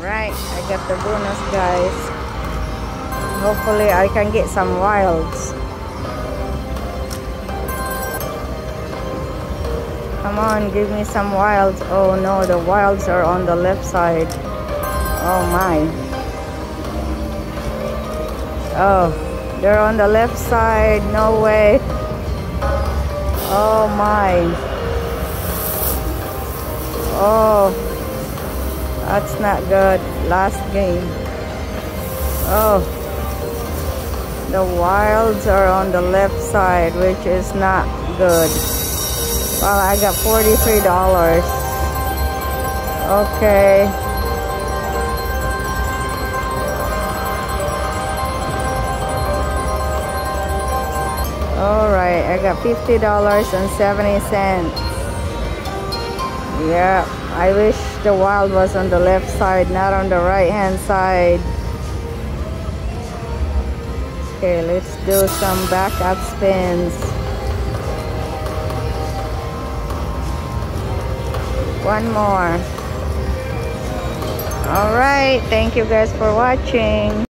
Right, I got the bonus guys. Hopefully I can get some wilds. Come on, give me some wilds. Oh no, the wilds are on the left side. Oh my. Oh, they're on the left side. No way. Oh my. Oh, that's not good. Last game. Oh, the wilds are on the left side, which is not good. Well, I got $43. Okay. Alright, I got $50.70. Yeah, I wish the wild was on the left side, not on the right hand side. Okay, let's do some backup spins. one more all right thank you guys for watching